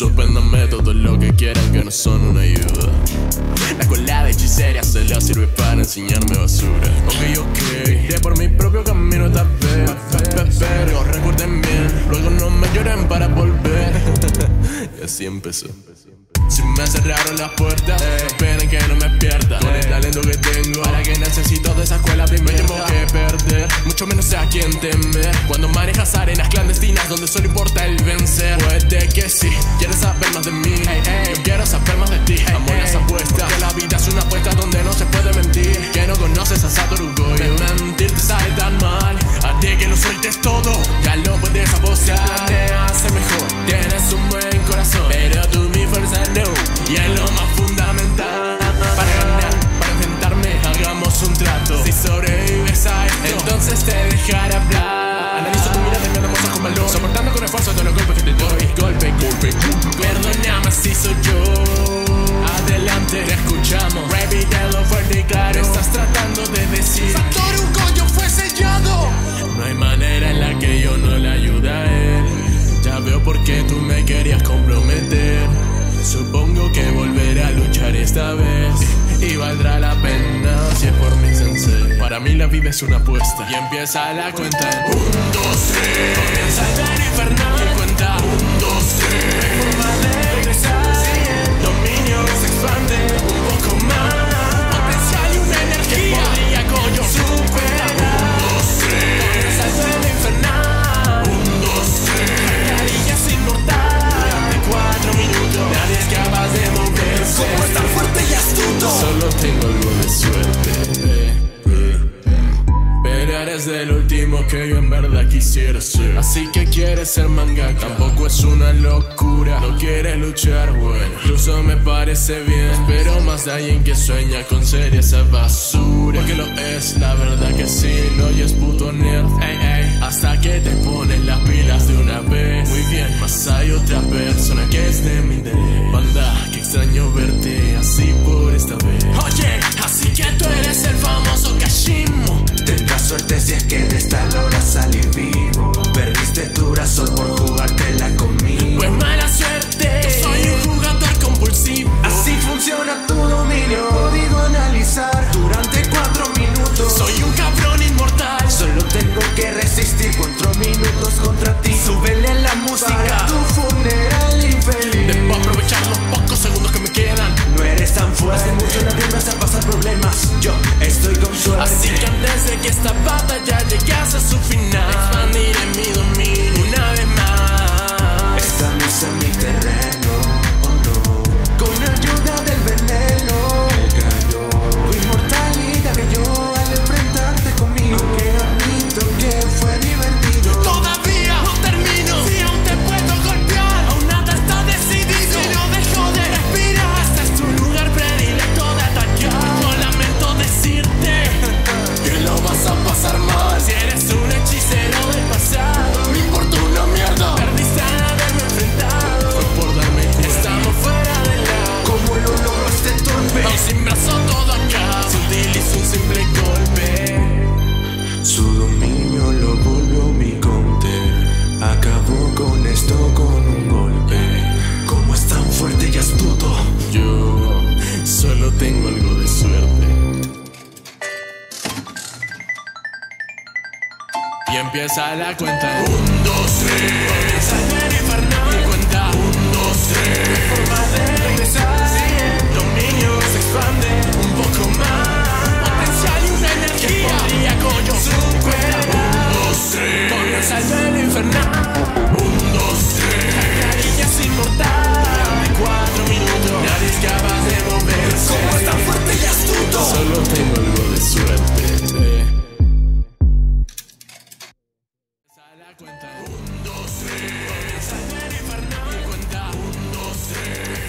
Suspéndame todo lo que quieran que no son una ayuda. La cola de hechicería se le sirve para enseñarme basura. Ok, ok, iré por mi propio camino esta vez. Pero recuerden bien, luego no me lloren para volver. y así empezó. Si me cerraron las puertas, esperen que no me pierda. Con el talento que tengo, para que necesito de esa escuela primero tengo que perder. Mucho menos a quién temer. Cuando manejas arenas clandestinas donde solo importa el vencer. Puede que sí, quieres saber más de mí. Yo quiero saber más de ti. Amo las apuestas. La vida esta vez. Y valdrá la pena si es por mi sensei. Para mí la vida es una apuesta. Y empieza la cuenta. en Un, dos, tres. Comienza el infernal. Eres del último que yo en verdad quisiera ser. Así que quieres ser mangaka. Tampoco es una locura. No quieres luchar, bueno. Incluso me parece bien. Pero más de alguien que sueña con ser esa basura. Porque lo es, la verdad que sí. Y es puto nerd. Ey, ey. Hasta que te ponen las pilas de una vez. Muy bien, más hay otra persona que es de mi interés. Banda, que extraño verte así por esta vez. Antes de empieza la cuenta. Un, dos, tres. Y cuenta. Un, dos, tres. Formas de se expande un poco más. Potencial y una energía. Podría coño superar. Un, dos, tres. Comienza el infernal. cuenta. Un, dos, tres. Cuenta. Un, dos, tres.